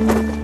嗯。